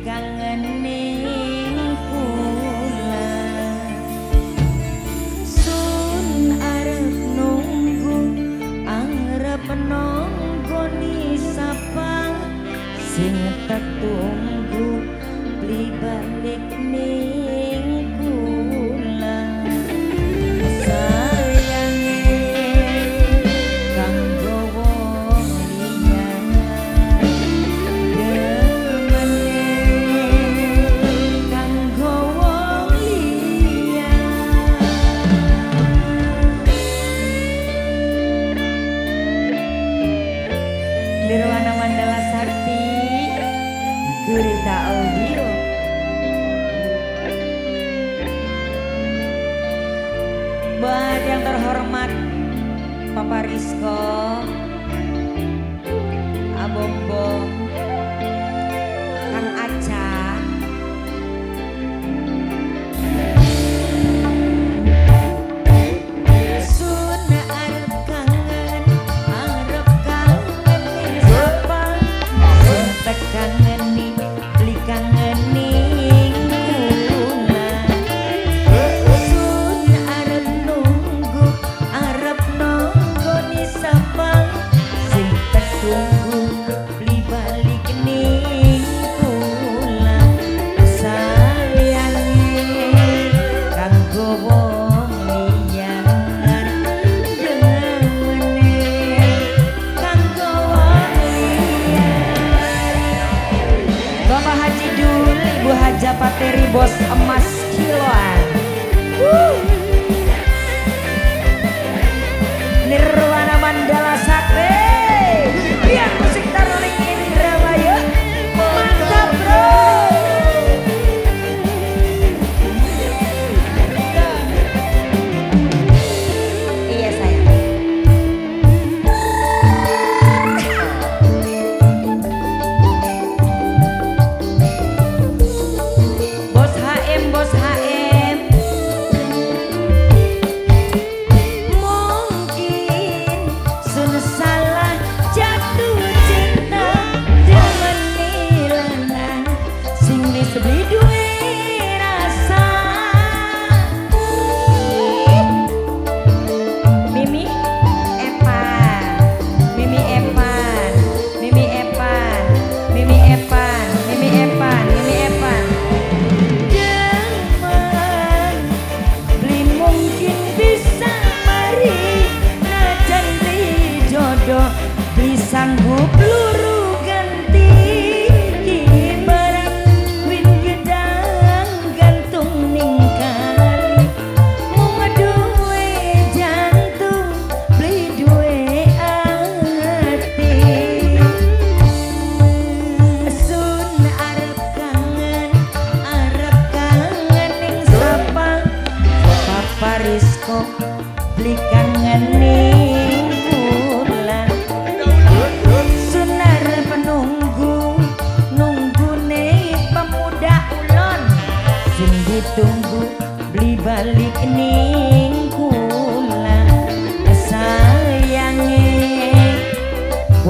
kangen ning kula. Sun arep nunggu, arep nonggoni sapa sing tunggu beli balik ning Yang terhormat Papa Rizko Abombo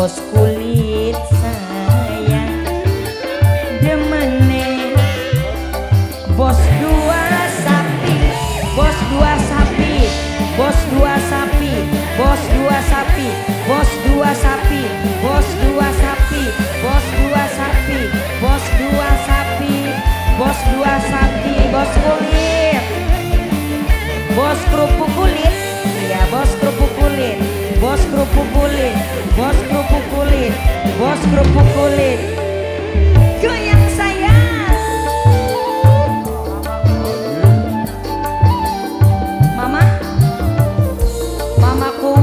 bos kulit sayang demene. Bos dua sapi bos dua sapi bos dua sapi bos dua sapi bos dua sapi bos dua sapi bos dua sapi bos dua sapi bos dua sapi bos kulit. Bos kerupuk bos kerupuk kulit bos kerupuk kulit bos kerupuk kulit. Goyang sayang. Mama? Mamaku.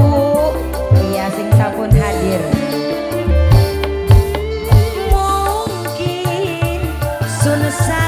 Iya sing sampun hadir. Mungkin Selamat